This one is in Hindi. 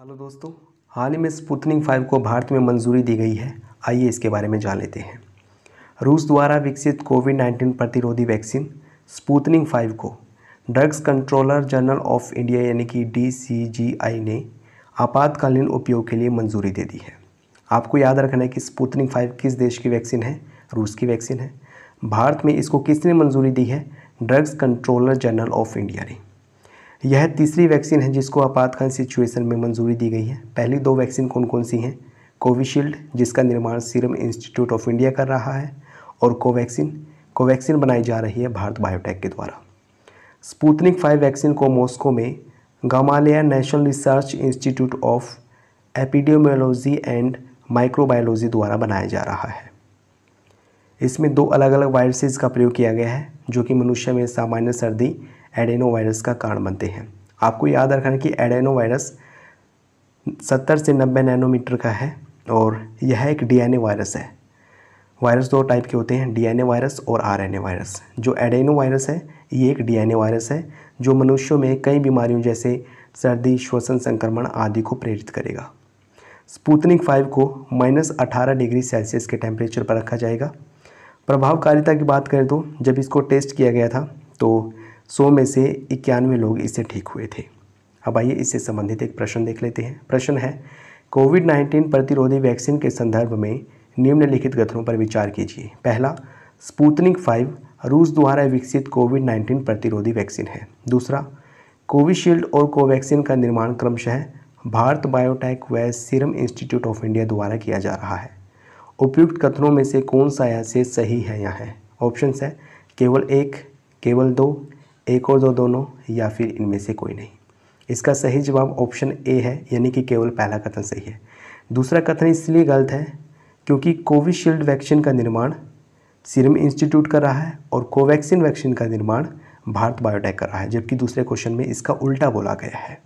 हेलो दोस्तों, हाल ही में स्पुतनिक फाइव को भारत में मंजूरी दी गई है। आइए इसके बारे में जान लेते हैं। रूस द्वारा विकसित कोविड 19 प्रतिरोधी वैक्सीन स्पुतनिक फाइव को drugs controller general of India यानी कि डीसीजीआई ने आपातकालीन उपयोग के लिए मंजूरी दे दी है। आपको याद रखना है कि स्पुतनिक फाइव किस देश की वैक्सीन है? रूस की वैक्सीन है। भारत में इसको किसने मंजूरी दी है? Drugs controller general of India ने। यह तीसरी वैक्सीन है जिसको आपातकालीन सिचुएशन में मंजूरी दी गई है। पहली दो वैक्सीन कौन कौन सी हैं? कोविशील्ड, जिसका निर्माण सीरम इंस्टीट्यूट ऑफ़ इंडिया कर रहा है, और कोवैक्सीन। कोवैक्सीन बनाई जा रही है भारत बायोटेक के द्वारा। स्पुतनिक फाइव वैक्सीन को मॉस्को में Gamaleya national research institute of epidemiology and microbiology द्वारा बनाया जा रहा है। इसमें दो अलग अलग वायरसेस का प्रयोग किया गया है, जो कि मनुष्य में सामान्य सर्दी एडेनो वायरस का कारण बनते हैं। आपको याद रखना कि एडेनो वायरस सत्तर से नब्बे नैनोमीटर का है और यह एक डीएनए वायरस है। वायरस दो टाइप के होते हैं, डीएनए वायरस और आरएनए वायरस। जो एडेनो वायरस है, ये एक डीएनए वायरस है, जो मनुष्यों में कई बीमारियों जैसे सर्दी, श्वसन संक्रमण आदि को प्रेरित करेगा। स्पुतनिक फाइव को माइनस अठारह डिग्री सेल्सियस के टेम्परेचर पर रखा जाएगा। प्रभावकारिता की बात करें तो जब इसको टेस्ट किया गया था तो सौ में से इक्यानवे लोग इससे ठीक हुए थे। अब आइए इससे संबंधित एक प्रश्न देख लेते हैं। प्रश्न है कोविड नाइन्टीन प्रतिरोधी वैक्सीन के संदर्भ में निम्नलिखित कथनों पर विचार कीजिए। पहला, स्पुतनिक फाइव, रूस द्वारा विकसित कोविड नाइन्टीन प्रतिरोधी वैक्सीन है। दूसरा, कोविशील्ड और कोवैक्सीन का निर्माण क्रमशः भारत बायोटेक व सीरम इंस्टीट्यूट ऑफ़ इंडिया द्वारा किया जा रहा है। उपयुक्त कथनों में से कौन सा ऐसे सही है या है? ऑप्शन है, केवल एक, केवल दो एक और दो दोनों, या फिर इनमें से कोई नहीं। इसका सही जवाब ऑप्शन ए है, यानी कि केवल पहला कथन सही है। दूसरा कथन इसलिए गलत है, क्योंकि कोविशील्ड वैक्सीन का निर्माण सीरम इंस्टीट्यूट कर रहा है और कोवैक्सीन वैक्सीन का निर्माण भारत बायोटेक कर रहा है, जबकि दूसरे क्वेश्चन में इसका उल्टा बोला गया है।